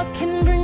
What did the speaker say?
What can bring